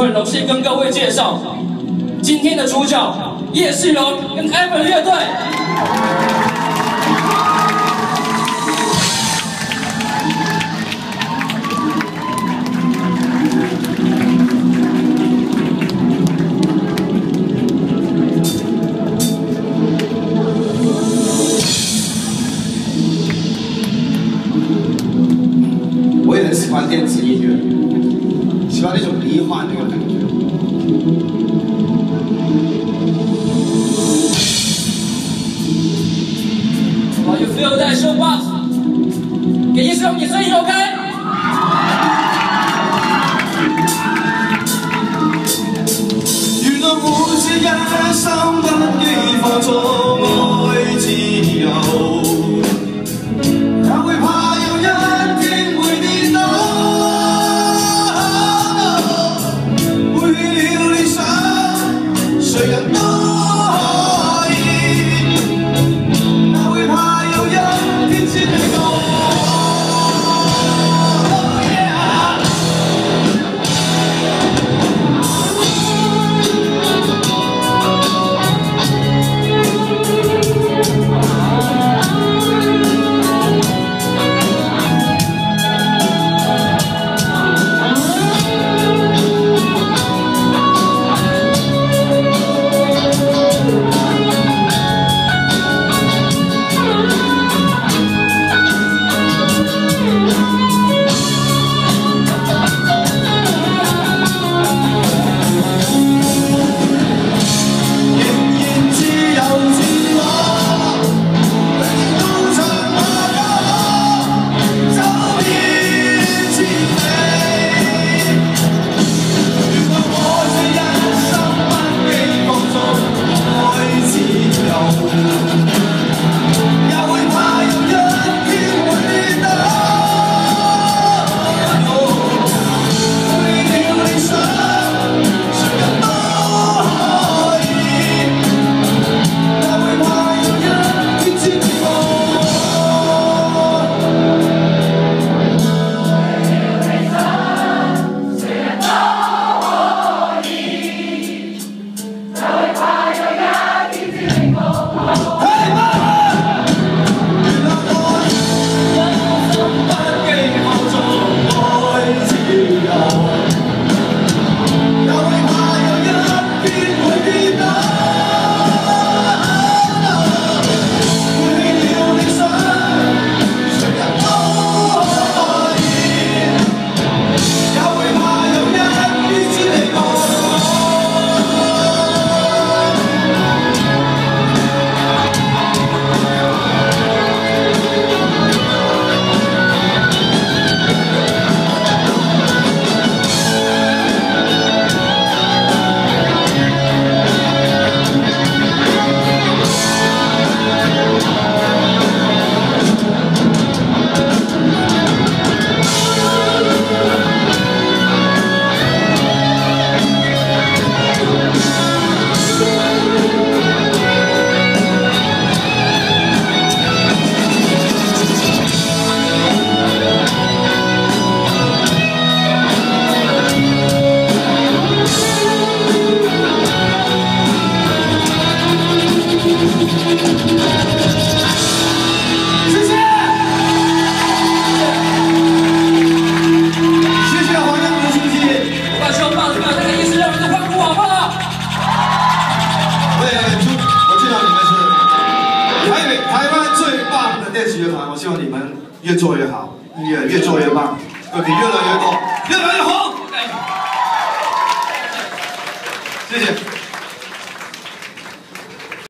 很荣幸跟各位介绍今天的主角叶世荣跟 Evan 乐队。我也很喜欢电子音乐。喜欢那种异化那种感觉。好久没有在说话，给医生你喝一口干。乐团，我希望你们越做越好，越越做越棒，作品越来越多，越来越红。谢谢。